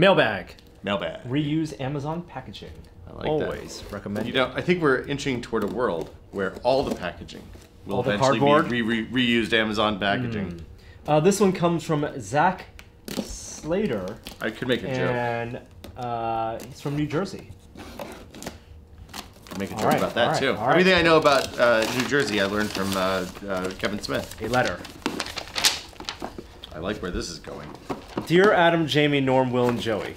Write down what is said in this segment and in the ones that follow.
Mailbag. Mailbag. Reuse Amazon packaging. I like that. Always recommend. You know, I think we're inching toward a world where all the packaging will All the eventually cardboard? be re- re- reused Amazon packaging. Uh, this one comes from Zack Slater, I could make a joke. and uh, he's from New Jersey. Could make a all joke right, about that all right, too. all right. Everything I know about uh, New Jersey, I learned from uh, uh, Kevin Smith. A letter. I like where this is going. Dear Adam, Jamie, Norm, Will, and Joey,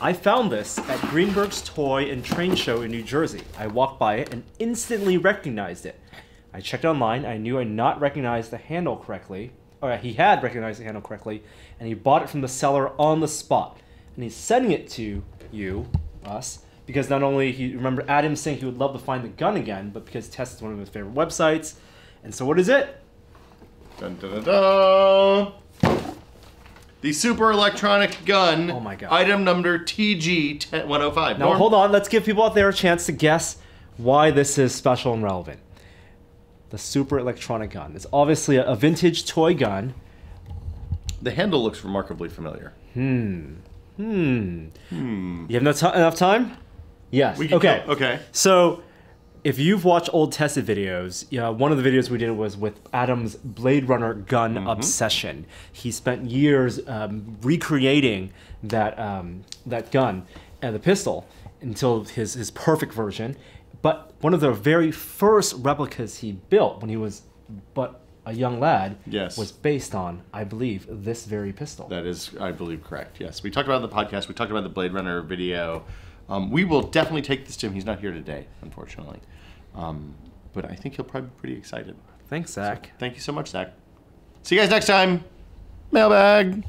I found this at Greenberg's Toy and Train Show in New Jersey. I walked by it and instantly recognized it. I checked online. I knew I not recognized the handle correctly. Or he had recognized the handle correctly, and he bought it from the seller on the spot. And he's sending it to you, us, because not only he remember Adam saying he would love to find the gun again, but because Tested one of his favorite websites. And so what is it? Dun, dun, dun. The super electronic gun. Oh my God. Item number TG 105. Now hold on, let's give people out there a chance to guess why this is special and relevant. The Super Electronic Gun. It's obviously a, a vintage toy gun. The handle looks remarkably familiar. Hmm. Hmm. Hmm. You have enough, ti- enough time? Yes. We can okay. go- okay. So, if you've watched old tested videos, yeah, one of the videos we did was with Adam's Blade Runner gun Mm-hmm. obsession. He spent years um, recreating that um, that gun and the pistol until his his perfect version. But one of the very first replicas he built when he was but a young lad Yes. was based on, I believe, this very pistol. That is, I believe, correct. Yes, we talked about it in the podcast. We talked about the Blade Runner video. Um, we will definitely take this to him. He's not here today, unfortunately, um, but I think he'll probably be pretty excited. Thanks, Zack. Thank you so much, Zack. See you guys next time. Mailbag.